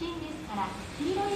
進ですから黄色い